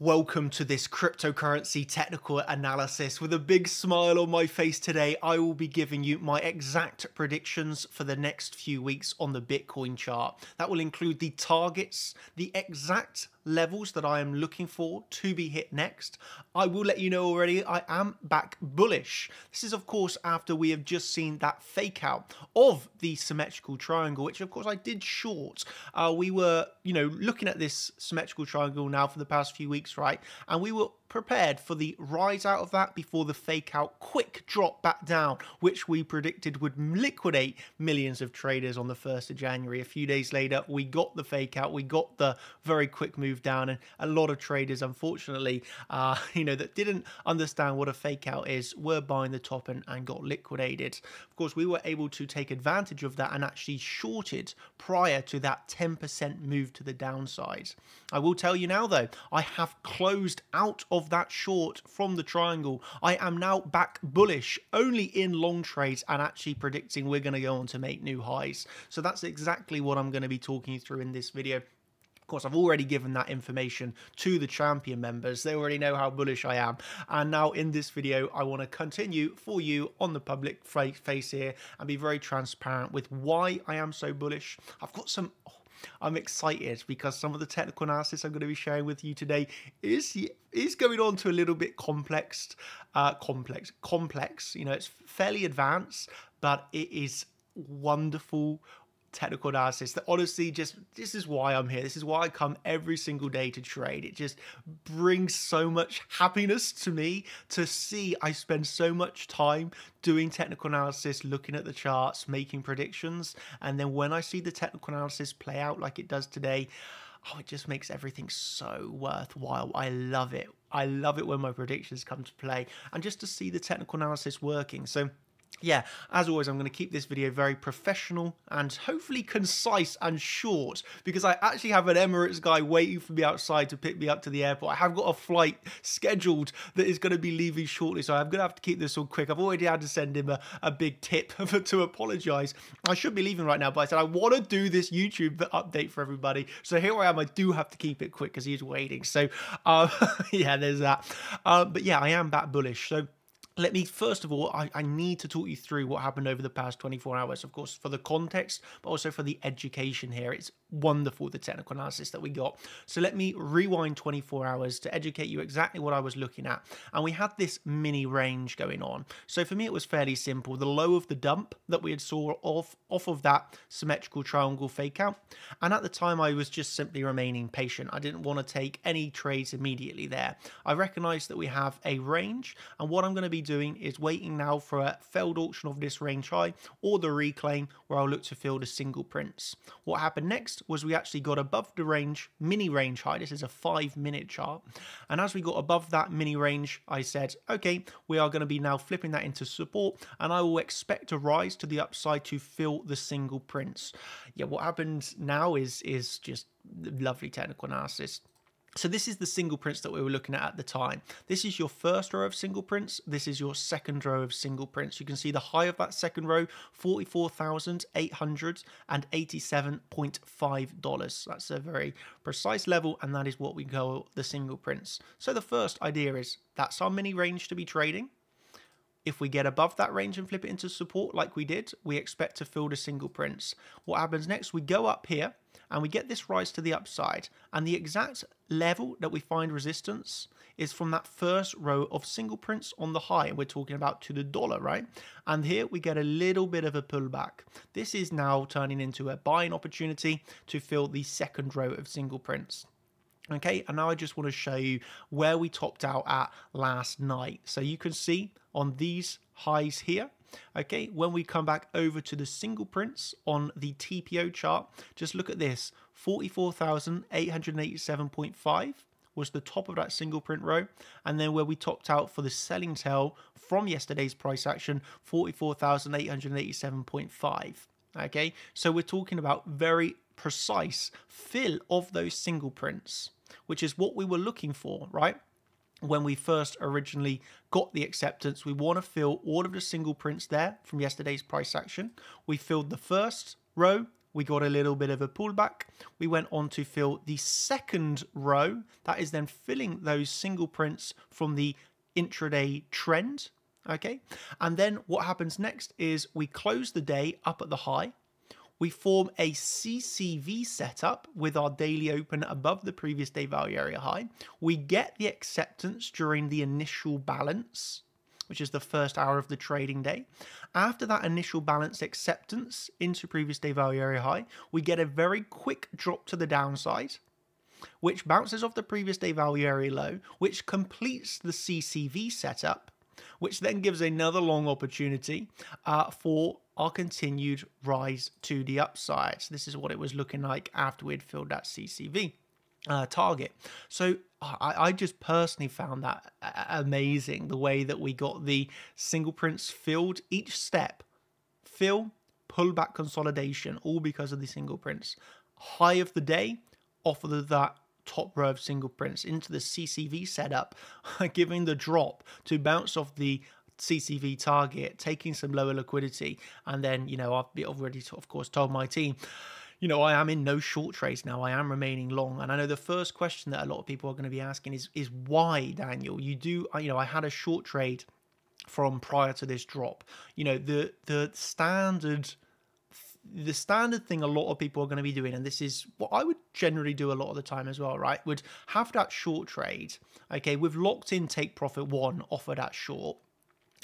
Welcome to this cryptocurrency technical analysis. With a big smile on my face today, I will be giving you my exact predictions for the next few weeks on the Bitcoin chart. That will include the targets, the exact levels that I am looking for to be hit next. I will let you know already, I am back bullish. This is, of course, after we have just seen that fake out of the symmetrical triangle, which, of course, I did short. Uh, we were, you know, looking at this symmetrical triangle now for the past few weeks, right? And we were prepared for the rise out of that before the fake out quick drop back down, which we predicted would liquidate millions of traders on the 1st of January. A few days later, we got the fake out, we got the very quick move down, and a lot of traders, unfortunately, uh, you know, that didn't understand what a fake out is, were buying the top and, and got liquidated. Of course, we were able to take advantage of that and actually shorted prior to that 10% move to the downside. I will tell you now, though, I have closed out of of that short from the triangle. I am now back bullish, only in long trades and actually predicting we're going to go on to make new highs. So that's exactly what I'm going to be talking you through in this video. Of course, I've already given that information to the champion members. They already know how bullish I am. And now in this video, I want to continue for you on the public face here and be very transparent with why I am so bullish. I've got some... Oh, I'm excited because some of the technical analysis I'm going to be sharing with you today is is going on to a little bit complex, uh, complex, complex. You know, it's fairly advanced, but it is wonderful technical analysis that honestly just this is why I'm here. This is why I come every single day to trade. It just brings so much happiness to me to see I spend so much time doing technical analysis, looking at the charts, making predictions, and then when I see the technical analysis play out like it does today, oh, it just makes everything so worthwhile. I love it. I love it when my predictions come to play and just to see the technical analysis working. So yeah, as always, I'm going to keep this video very professional and hopefully concise and short because I actually have an Emirates guy waiting for me outside to pick me up to the airport. I have got a flight scheduled that is going to be leaving shortly, so I'm going to have to keep this all quick. I've already had to send him a, a big tip to apologize. I should be leaving right now, but I said I want to do this YouTube update for everybody. So here I am. I do have to keep it quick because he's waiting. So, uh, yeah, there's that. Uh, but yeah, I am that bullish. So, let me first of all I, I, need to talk you through what happened over the past 24 hours of course for the context but also for the education here. It's wonderful the technical analysis that we got. So let me rewind 24 hours to educate you exactly what i was looking at. And we had this mini range going on. So for me it was fairly simple. The low of the dump that we had saw off off of that symmetrical triangle fake out. And at the time i was just simply remaining patient. I didn't want to take any trades immediately there. I recognized that we have a range and what i'm going to be doing is waiting now for a failed auction of this range high or the reclaim where I'll look to fill the single prints. What happened next was we actually got above the range, mini range high. This is a five minute chart. And as we got above that mini range, I said, okay, we are going to be now flipping that into support and I will expect a rise to the upside to fill the single prints. Yeah, what happened now is, is just lovely technical analysis. So this is the single prints that we were looking at at the time. This is your first row of single prints. This is your second row of single prints. You can see the high of that second row, $44,887.5. That's a very precise level, and that is what we call the single prints. So the first idea is that's our mini range to be trading. If we get above that range and flip it into support like we did, we expect to fill the single prints. What happens next? We go up here and we get this rise to the upside. And the exact level that we find resistance is from that first row of single prints on the high. And we're talking about to the dollar, right? And here we get a little bit of a pullback. This is now turning into a buying opportunity to fill the second row of single prints. Okay, and now I just want to show you where we topped out at last night. So you can see on these highs here, okay, when we come back over to the single prints on the TPO chart, just look at this, 44,887.5 was the top of that single print row and then where we topped out for the selling tail from yesterday's price action 44,887.5 okay so we're talking about very precise fill of those single prints which is what we were looking for, right? When we first originally got the acceptance, we want to fill all of the single prints there from yesterday's price action. We filled the first row we got a little bit of a pullback. We went on to fill the second row. That is then filling those single prints from the intraday trend. Okay. And then what happens next is we close the day up at the high. We form a CCV setup with our daily open above the previous day value area high. We get the acceptance during the initial balance which is the first hour of the trading day. After that initial balance acceptance into previous day value area high, we get a very quick drop to the downside, which bounces off the previous day value area low, which completes the CCV setup, which then gives another long opportunity uh, for our continued rise to the upside. So this is what it was looking like after we'd filled that CCV uh, target. So I, I, just personally found that amazing the way that we got the single prints filled each step, fill, pullback consolidation, all because of the single prints. High of the day, off of that top row of single prints into the CCV setup, giving the drop to bounce off the CCV target, taking some lower liquidity, and then you know I've already of course told my team you know, I am in no short trades now. I am remaining long. And I know the first question that a lot of people are going to be asking is, is why, Daniel? You do, uh, you know, I had a short trade from prior to this drop. You know, the the standard the standard thing a lot of people are going to be doing, and this is what I would generally do a lot of the time as well, right? Would have that short trade, okay, with locked in take profit one off of that short,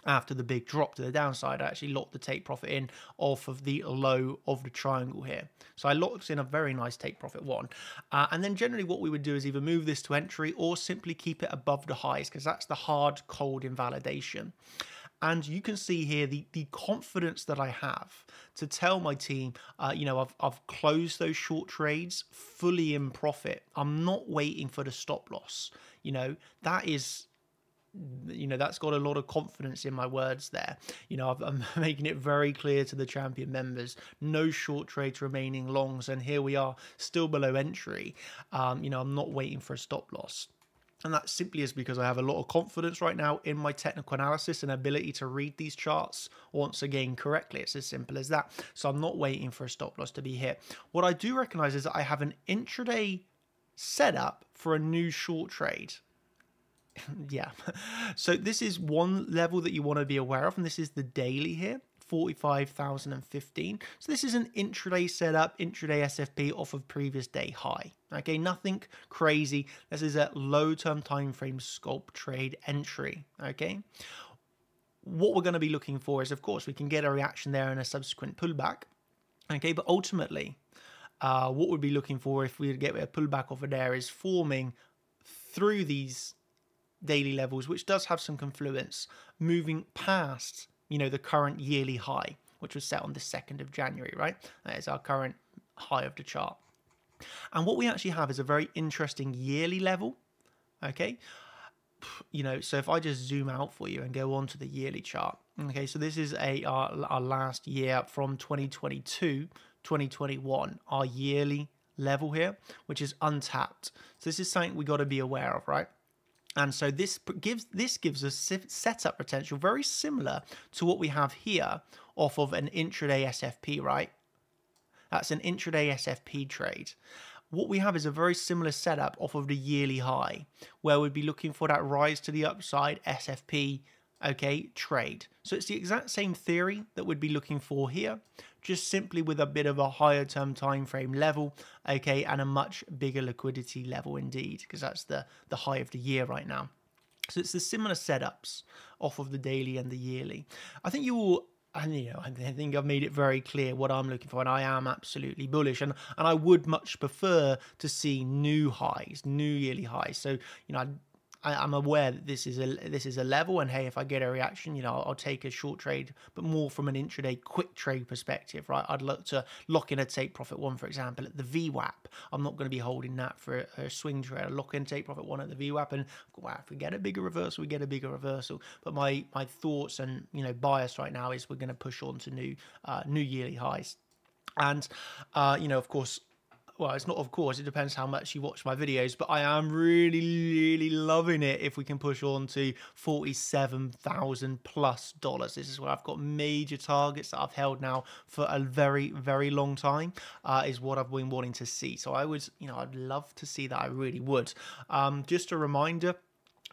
after the big drop to the downside, I actually locked the take profit in off of the low of the triangle here. So I locked in a very nice take profit one. Uh, and then generally what we would do is either move this to entry or simply keep it above the highs because that's the hard cold invalidation. And you can see here the, the confidence that I have to tell my team, uh, you know, I've, I've closed those short trades fully in profit. I'm not waiting for the stop loss. You know, that is you know that's got a lot of confidence in my words there you know i'm making it very clear to the champion members no short trades remaining longs and here we are still below entry um, you know i'm not waiting for a stop loss and that simply is because I have a lot of confidence right now in my technical analysis and ability to read these charts once again correctly. It's as simple as that. So I'm not waiting for a stop loss to be hit. What I do recognize is that I have an intraday setup for a new short trade. yeah. So this is one level that you want to be aware of, and this is the daily here. 45,015. So this is an intraday setup, intraday SFP off of previous day high. Okay, nothing crazy. This is a low term time frame scalp trade entry. Okay. What we're going to be looking for is, of course, we can get a reaction there and a subsequent pullback. Okay, but ultimately, uh, what we'd be looking for if we get a pullback over there is forming through these daily levels, which does have some confluence, moving past, you know, the current yearly high, which was set on the 2nd of January, right? That is our current high of the chart. And what we actually have is a very interesting yearly level, okay? You know, so if I just zoom out for you and go on to the yearly chart, okay, so this is a our, our last year from 2022, 2021, our yearly level here, which is untapped. So this is something we got to be aware of, right? And so this gives this gives us setup potential very similar to what we have here off of an intraday SFP, right? That's an intraday SFP trade. What we have is a very similar setup off of the yearly high, where we'd be looking for that rise to the upside SFP okay, trade. So it's the exact same theory that we'd be looking for here, just simply with a bit of a higher term time frame level, okay, and a much bigger liquidity level indeed, because that's the, the high of the year right now. So it's the similar setups off of the daily and the yearly. I think you will and you know, I think I've made it very clear what I'm looking for, and I am absolutely bullish, and and I would much prefer to see new highs, new yearly highs. So you know, I, am aware that this is a this is a level, and hey, if I get a reaction, you know, I'll, I'll, take a short trade, but more from an intraday quick trade perspective, right? I'd look to lock in a take profit one, for example, at the VWAP. I'm not going to be holding that for a, a swing trade. I lock in take profit one at the VWAP, and wow, if we get a bigger reversal, we get a bigger reversal. But my my thoughts and you know bias right now is we're going to push on to new uh, new yearly highs, and uh, you know, of course well, it's not of course, it depends how much you watch my videos, but I am really, really loving it if we can push on to 47,000 plus dollars. This is where I've got major targets that I've held now for a very, very long time, uh, is what I've been wanting to see. So I would, you know, I'd love to see that. I really would. Um, just a reminder,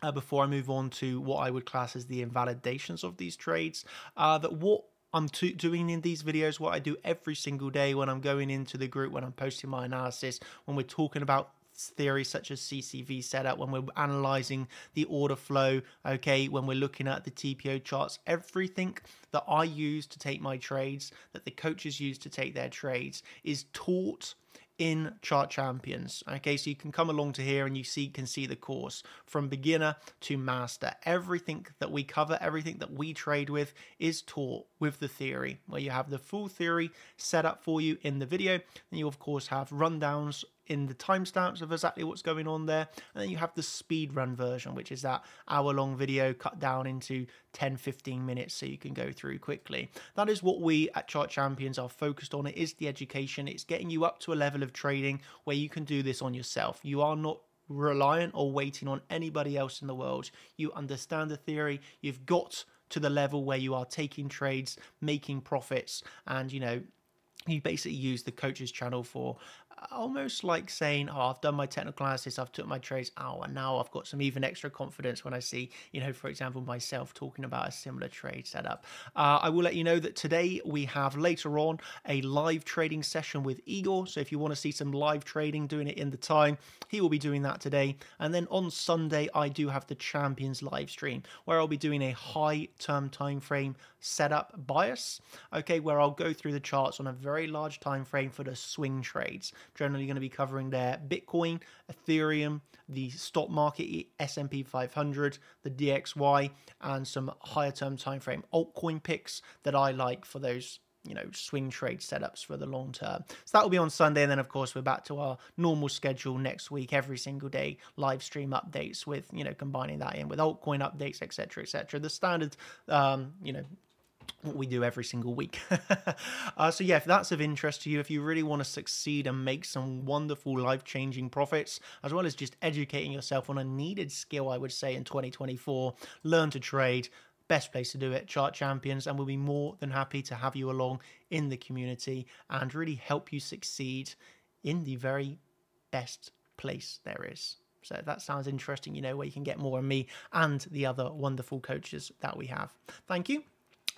uh, before I move on to what I would class as the invalidations of these trades, uh, that what I'm doing in these videos, what I do every single day when I'm going into the group, when I'm posting my analysis, when we're talking about theories such as CCV setup, when we're analyzing the order flow, okay, when we're looking at the TPO charts, everything that I use to take my trades, that the coaches use to take their trades, is taught in chart champions. Okay so you can come along to here and you see can see the course from beginner to master. Everything that we cover everything that we trade with is taught with the theory. Where you have the full theory set up for you in the video. And you of course have rundowns in the timestamps of exactly what's going on there. And then you have the speed run version, which is that hour long video cut down into 10 15 minutes so you can go through quickly. That is what we at Chart Champions are focused on. It is the education, it's getting you up to a level of trading where you can do this on yourself. You are not reliant or waiting on anybody else in the world. You understand the theory, you've got to the level where you are taking trades, making profits, and you know, you basically use the coaches channel for almost like saying, "Oh, I've done my technical analysis, I've took my trades out, and now I've got some even extra confidence when I see, you know, for example, myself talking about a similar trade setup." Uh, I will let you know that today we have later on a live trading session with Igor. So if you want to see some live trading, doing it in the time, he will be doing that today. And then on Sunday, I do have the Champions live stream where I'll be doing a high term time frame setup bias. Okay, where I'll go through the charts on a very large time frame for the swing trades generally going to be covering their Bitcoin, Ethereum, the stock market, S&P 500, the DXY, and some higher term time frame altcoin picks that I like for those you know swing trade setups for the long term. So that will be on sunday and then of course we're back to our normal schedule next week every single day live stream updates with you know combining that in with altcoin updates etc etc the standard um you know what we do every single week. uh, so, yeah, if that's of interest to you, if you really want to succeed and make some wonderful life changing profits, as well as just educating yourself on a needed skill, I would say, in 2024, learn to trade. Best place to do it, Chart Champions, and we'll be more than happy to have you along in the community and really help you succeed in the very best place there is. So that sounds interesting, you know, where you can get more of me and the other wonderful coaches that we have. Thank you.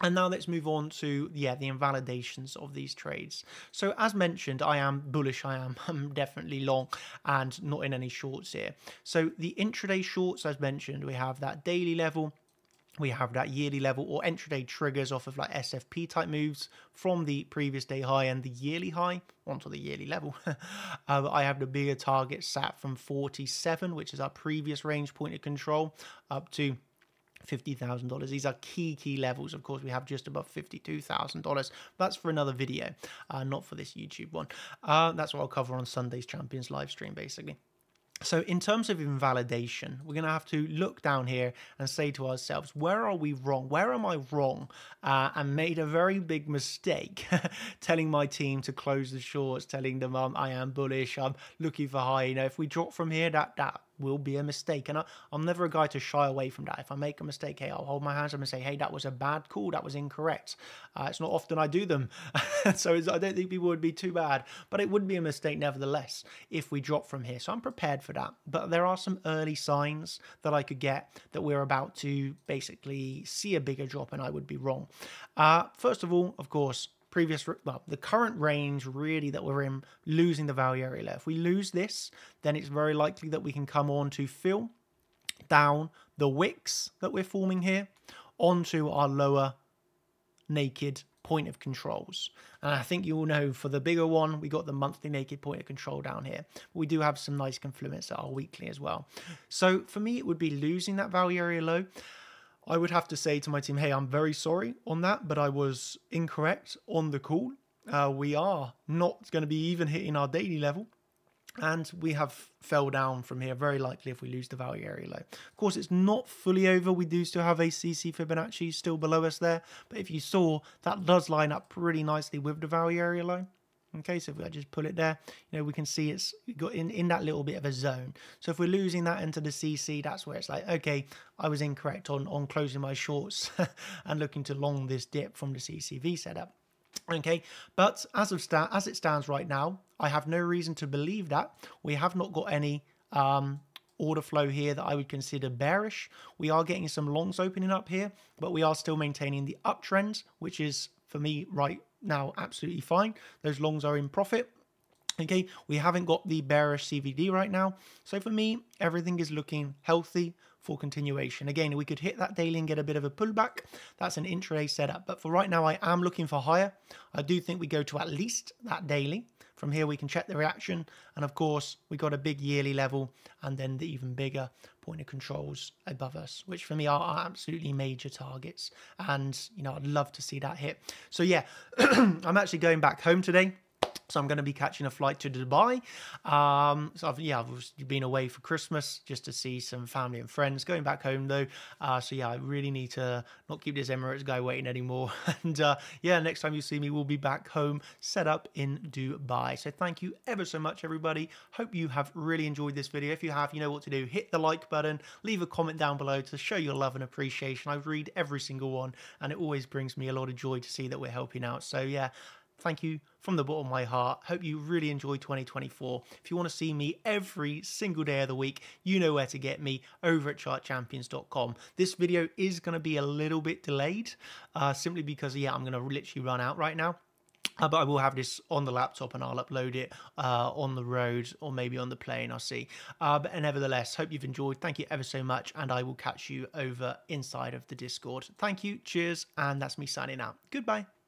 And now let's move on to yeah the invalidations of these trades. So as mentioned, I am bullish. I am I'm definitely long and not in any shorts here. So the intraday shorts, as mentioned, we have that daily level. We have that yearly level or intraday triggers off of like SFP type moves from the previous day high and the yearly high onto the yearly level. uh, I have the bigger target sat from 47, which is our previous range point of control, up to $50,000. These are key, key levels. Of course, we have just above $52,000. That's for another video, uh, not for this YouTube one. Uh, that's what I'll cover on Sunday's Champions live stream, basically. So, in terms of invalidation, we're going to have to look down here and say to ourselves, where are we wrong? Where am I wrong? Uh, and made a very big mistake telling my team to close the shorts, telling them um, I am bullish, I'm looking for high. You know, if we drop from here, that that will be a mistake. And I, am never a guy to shy away from that. If I make a mistake, hey, I'll hold my hands up and say, hey, that was a bad call. That was incorrect. Uh, it's not often I do them. so I don't think people would be too bad. But it would be a mistake nevertheless if we drop from here. So I'm prepared for that. But there are some early signs that I could get that we're about to basically see a bigger drop and I would be wrong. Uh, first of all, of course, previous, well, the current range really that we're in, losing the value area. If we lose this, then it's very likely that we can come on to fill down the wicks that we're forming here onto our lower naked point of controls. And I think you all know for the bigger one, we got the monthly naked point of control down here. We do have some nice confluence that are weekly as well. So for me, it would be losing that value area low. I would have to say to my team, hey, I'm very sorry on that, but I was incorrect on the call. Uh, we are not going to be even hitting our daily level. And we have fell down from here, very likely if we lose the value area low. Of course, it's not fully over. We do still have a CC Fibonacci still below us there. But if you saw, that does line up pretty nicely with the value area low. Okay, so if I just pull it there, you know, we can see it's got in, in that little bit of a zone. So if we're losing that into the CC, that's where it's like, okay, I was incorrect on, on closing my shorts and looking to long this dip from the CCV setup. Okay, but as of sta- as it stands right now, I have no reason to believe that we have not got any um, order flow here that I would consider bearish. We are getting some longs opening up here, but we are still maintaining the uptrend, which is for me right now absolutely fine. Those longs are in profit. Okay, we haven't got the bearish CVD right now. So for me, everything is looking healthy for continuation. Again, we could hit that daily and get a bit of a pullback. That's an intraday setup. But for right now, I am looking for higher. I do think we go to at least that daily. From here, we can check the reaction. And of course, we got a big yearly level and then the even bigger point of controls above us, which for me are absolutely major targets. And, you know, I'd love to see that hit. So yeah, I'm actually going back home today. So I'm going to be catching a flight to Dubai. Um, so I've, yeah, I've been away for Christmas just to see some family and friends. Going back home though. Uh, so yeah, I really need to not keep this Emirates guy waiting anymore. and uh, yeah, next time you see me, we'll be back home set up in Dubai. So thank you ever so much, everybody. Hope you have really enjoyed this video. If you have, you know what to do. Hit the like button, leave a comment down below to show your love and appreciation. I read every single one and it always brings me a lot of joy to see that we're helping out. So yeah, thank you from the bottom of my heart. Hope you really enjoy 2024. If you want to see me every single day of the week, you know where to get me over at chartchampions.com. This video is going to be a little bit delayed uh, simply because, yeah, I'm going to literally run out right now. Uh, but I will have this on the laptop and I'll upload it uh, on the road or maybe on the plane. I'll see. Uh, but nevertheless, hope you've enjoyed. Thank you ever so much. And I will catch you over inside of the Discord. Thank you. Cheers. And that's me signing out. Goodbye.